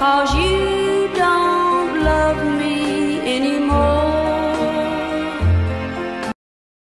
Cause you